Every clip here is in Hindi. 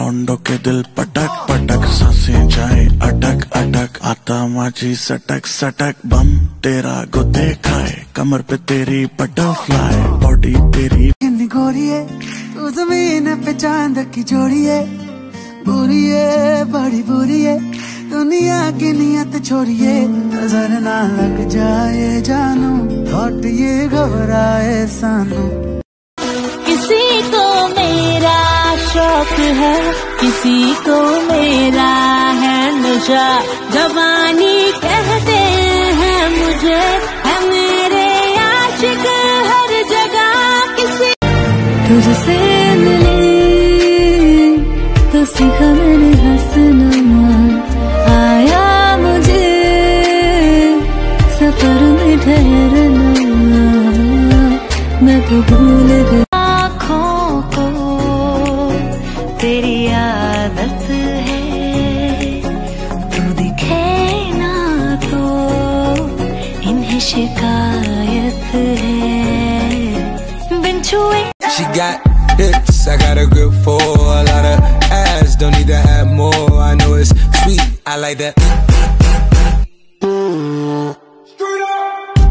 लौंडो के दिल पटक पटक साँसें जाए अटक अटक आता माझी सटक सटक बम तेरा गुदे खाए कमर पे तेरी बटरफ्लाई बॉडी तेरी कितनी गोरी है तू ज़मीन पे चाँद की जोड़ी है बुरी है बड़ी बुरी है दुनिया की नियत छोड़िए नज़र ना लग जाए जानू थॉट ये घबराए सानू। किसी को शौक है, किसी को मेरा है नशा जवानी कहते हैं मुझे, है मेरे आशिक, हर जगह किसी। तुझसे got hips, I got a grip for a lot of ass. Don't need to have more. I know it's sweet, I like that.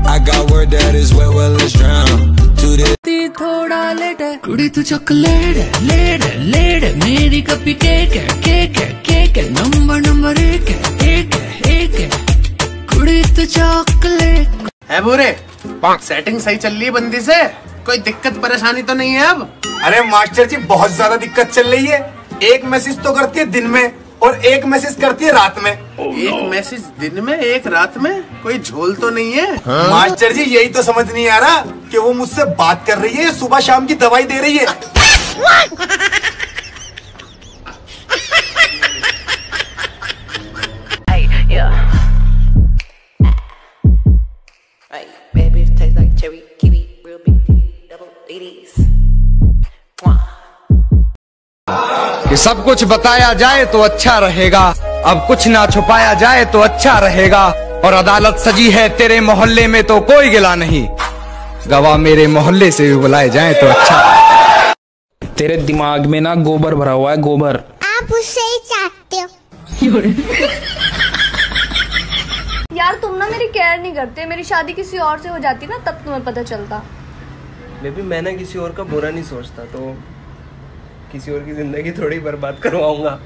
I got word that is wet, well let's drown. Do this. थोड़ा लेट है कुड़ी तू चॉकलेट है लेट है लेट है मेरी कपी केक है केक है केक है नंबर नंबर एक है एक है एक है कुड़ी तू चॉकलेट है बुरे सेटिंग सही चल रही है बंदी से कोई दिक्कत परेशानी तो नहीं है अब? अरे मास्टर जी बहुत ज़्यादा दिक्कत चल रही है। एक मैसेज तो करती है दिन में और एक मैसेज करती है रात में। Oh, no. एक मैसेज दिन में एक रात में? कोई झोल तो नहीं है? हाँ? मास्टर जी यही तो समझ नहीं आ रहा कि वो मुझसे बात कर रही है सुबह शाम की दवाई दे रही है। सब कुछ बताया जाए तो अच्छा रहेगा। अब कुछ ना छुपाया जाए तो अच्छा रहेगा। और अदालत सजी है तेरे मोहल्ले में तो कोई गिला नहीं। गवाह मेरे मोहल्ले से भी बुलाए जाए तो अच्छा। तेरे दिमाग में ना गोबर भरा हुआ है गोबर। आप उससे ही चाहते हो। यार तुम ना मेरी केयर नहीं करते। मेरी शादी किसी और से हो जाती ना तब तुम्हें पता चलता। बेबी मैं ना किसी और का बुरा नहीं सोचता तो किसी और की ज़िंदगी थोड़ी बर्बाद करवाऊँगा।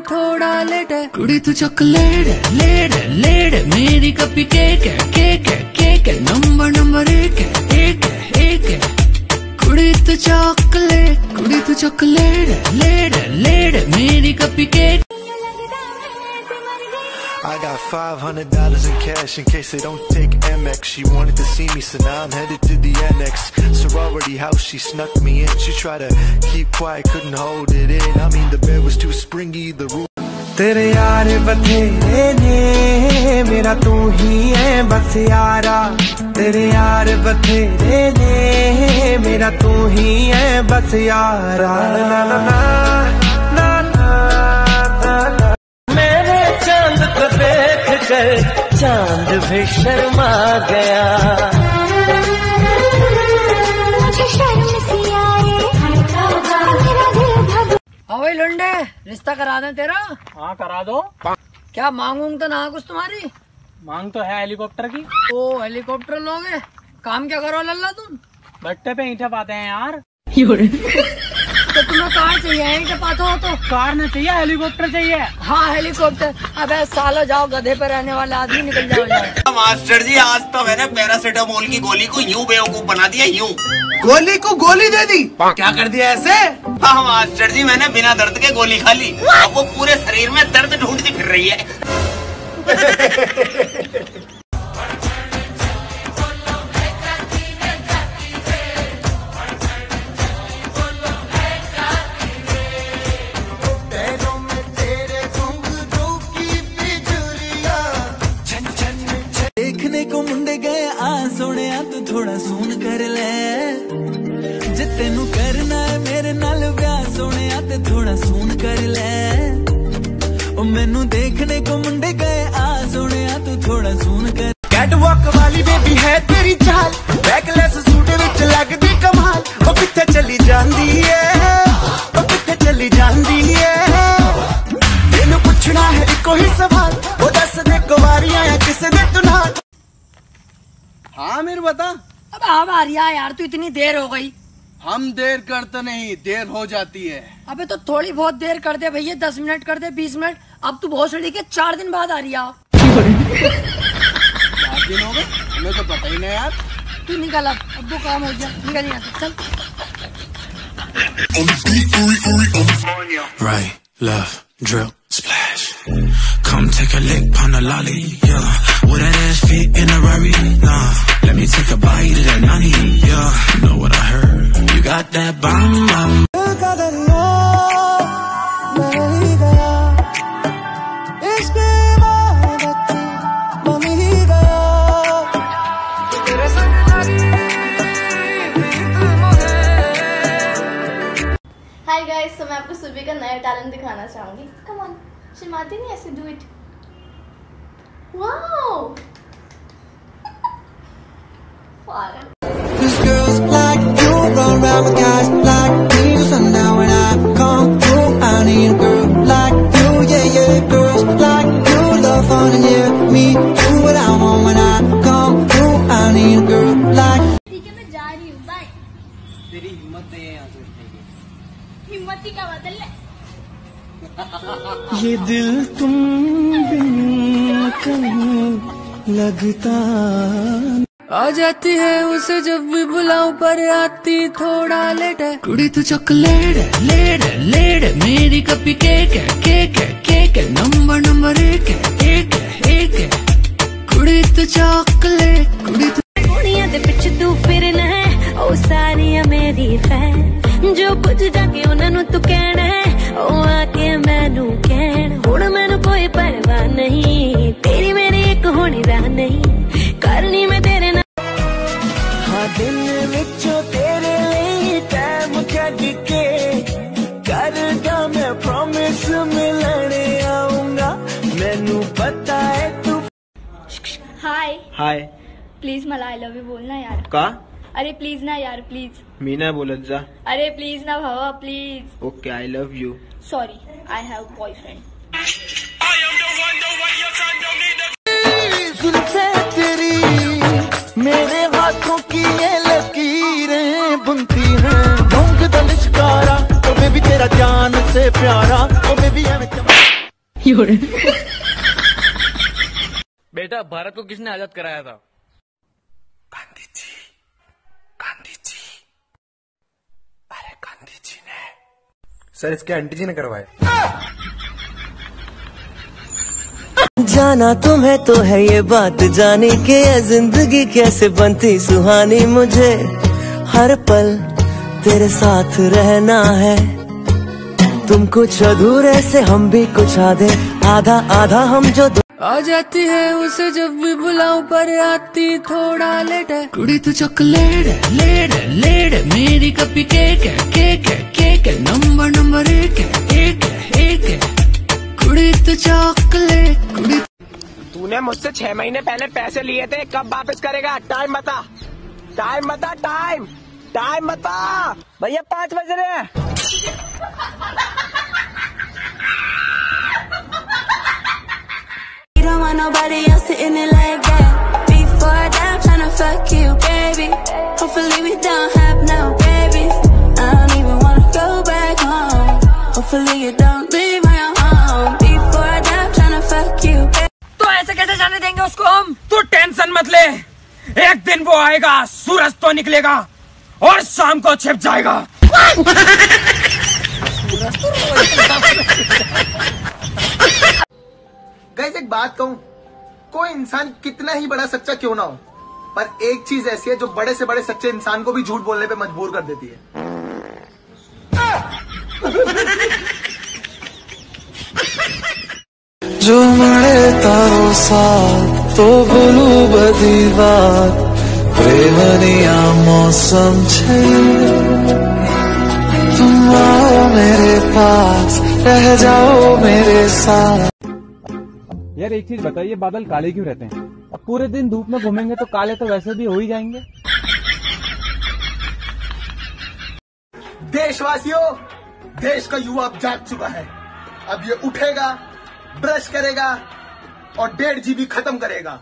थोड़ा लेट है। कुड़ी तू चॉकलेट है लेट है लेट है। मेरी कपी केक है केक है केक है। नंबर नंबर एक है एक है एक है। कुड़ी तू चॉकलेट कुड़ी तू चॉकलेट है लेट है लेट है। मेरी cupcake got $500 in cash in case they don't take Amex. She wanted to see me, so now I'm headed to the annex. Sorority house, she snuck me in. She tried to keep quiet, couldn't hold it in. I mean, the bed was too springy, the room. तेरे यार बथेरे ने मेरा तू ही है बस यारा तेरे यार बथेरे ने मेरा तू ही है बस यारा ना ना ना ना ना ना मेरे चांद को देख कर चाँद भी शर्मा गया। हाँ भाई लुंडे रिश्ता करा दें तेरा। हाँ करा दो। क्या मांगूंग तो ना कुछ तुम्हारी? मांग तो है हेलीकॉप्टर की। ओ हेलीकॉप्टर लोगे? काम क्या करो लल्ला तुम? भट्टे पे ईंटे पाते हैं यार। तो तुम्हें कार चाहिए ईंटे पाते हो तो। कार न चाहिए हेलीकॉप्टर चाहिए? हाँ हेलीकॉप्टर। अबे सालो जाओ गधे पे रहने वाले आदमी निकल जाओ जाओ मास्टर जी आज तो मैंने पैरासीटामोल की गोली को यूँ बेवकूफ़ बना दिया यूँ। गोली को गोली दे दी? क्या कर दिया ऐसे? हाँ मास्टर जी मैंने बिना दर्द के गोली खा ली। अब वो पूरे शरीर में दर्द ढूंढती फिर रही है। ਕਰ ਲੈ ਜੇ ਤੈਨੂੰ ਕਰਨਾ ਹੈ ਮੇਰੇ ਨਾਲ ਵਿਆਹ ਸੋਹਣਿਆ ਤੇ ਥੋੜਾ ਸੂਨ ਕਰ ਲੈ ਉਹ ਮੈਨੂੰ ਦੇਖਣੇ ਕੋ ਮੁੰਡੇ ਗਏ ਆ ਸੋਹਣਿਆ ਤੂੰ ਥੋੜਾ ਸੂਨ कैटवॉक वाली बेबी है तेरी चाल बैकलेस सूट विच लगदी कमाल। ओ किथे चली जांदी है ओ किथे चली जांदी है। तेनु पूछना है इको ही सवाल ओ दस दे कुवारियाँ या किस दे तू नाल हाँ मेरे बता। अब अब आ रिया यार तू इतनी देर हो गई। हम देर करते नहीं देर हो जाती है। अबे तो थोड़ी बहुत देर कर दे भैया दस मिनट कर दे बीस मिनट। अब तू बहुत सड़ी के चार दिन बाद आ रिया। चार दिन हो गए? हमें तो पता ही नहीं यार। तू निकल अब अब वो काम हो गया। निकल यहाँ से चल। Right, left, drip, splash. Come take a lick on the lolly, yeah. Would that ass fit in a Rari? Nah. Let me take a bite of that nani, yeah. You know what I heard? You got that bomb, bomb. Hi guys तो मैं आपको सुबह का नया टैलेंट दिखाना चाहूंगी कम ऑन नहीं ऐसे डू इट वाओ पागल Cause girls like you run around with guys like me till sundown when I come through. I need a girl like you, yeah, yeah. Girls like you love fun and yeah, me do what I want when I come through. I need a girl like ठीक है मैं जा रही हूँ बाय तेरी हिम्मत नहीं है यहाँ से हिम्मत ही का बदल ले ये दिल तुम बिन कहीं लगता आ जाती है उसे जब भी बुलाऊं पर आती थोड़ा लेट है। कुड़ी तो चॉकलेट है लेट है लेट है। मेरी कपी केक है केक है केक है। नंबर नंबर एक है एक है एक है। कुड़ी तो चॉकलेट कुड़ी तो दुनिया दे पिछ तू फिरना है। ओ सारी मेरी फ़ैन जो बुझ जाके उन्हें तू कह ਹੋਣੀ ਰਾਹ ਨਹੀਂ ਕਰਨੀ ਮੈਂ ਤੇਰੇ ਨਾਲ ਹਾਂ ਦਿਲ ਵਿੱਚੋਂ ਤੇਰੇ ਲਈ ਟਾਈਮ ਕੱਢ ਕੇ ਕਰਦਾ ਮੈਂ ਪ੍ਰੋਮਿਸ ਮਿਲਣ ਆਉਂਗਾ ਮੈਨੂੰ ਪਤਾ ਹੈ ਤੂੰ हाय हाय प्लीज मला आय लव्ह यू बोल ना यार का अरे प्लीज ना यार प्लीज मी नाही बोलत जा अरे प्लीज ना भावा please okay I love you sorry I have boyfriend हाथों की ये लकीरें बुनती हैं। ढोंग दलिशकारा ओ बेबी तेरा जान से प्यारा ओ बेबी बेटा भारत को किसने आज़ाद कराया था? सर इसके आंटी जी ने करवाए जाना तुम्हें तो है ये बात जाने के ज़िंदगी कैसे बनती सुहानी मुझे? हर पल तेरे साथ रहना है। तुम कुछ अधूरे से हम भी कुछ आधे। आधा आधा हम जो आ जाती है उसे जब भी बुलाऊं पर आती थोड़ा लेट है। कुड़ी तू चॉकलेट है लेट है लेट है। मेरी कपी केक है केक है केक है। नंबर नंबर एक है एक है एक है। कुड़ी तू चॉकलेट कुड़ी तूने मुझसे छह महीने पहले पैसे लिए थे कब वापस करेगा टाइम बता टाइम बता टाइम टाइम बता भैया पाँच बज रहे हैं You don't want nobody else sitting it like that. Before I die, I'm tryna fuck you, baby. Hopefully we don't have no babies. I don't even wanna go back home. Hopefully you don't देंगे उसको हम। तू टेंशन मत ले। एक दिन वो आएगा सूरज तो निकलेगा और शाम को छिप जाएगा। गैस एक बात कहूँ कोई इंसान कितना ही बड़ा सच्चा क्यों ना हो पर एक चीज़ ऐसी है जो बड़े से बड़े सच्चे इंसान को भी झूठ बोलने पे मजबूर कर देती है। जो મળે તારો સાથ તો ભૂલું બધી વાત પ્રેમની આ મોસમ છે तुम आओ मेरे पास रह जाओ मेरे साथ यार एक चीज बताइए बादल काले क्यों रहते हैं अब पूरे दिन धूप में घूमेंगे तो काले तो वैसे भी हो ही जाएंगे देशवासियों देश का युवा अब जाग चुका है अब ये उठेगा ब्रश करेगा और डेढ़ जीबी खत्म करेगा।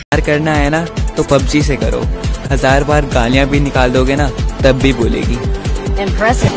प्यार करना है ना तो पबजी से करो। हज़ार बार गालियाँ भी निकाल दोगे ना तब भी बोलेगी। Impressive.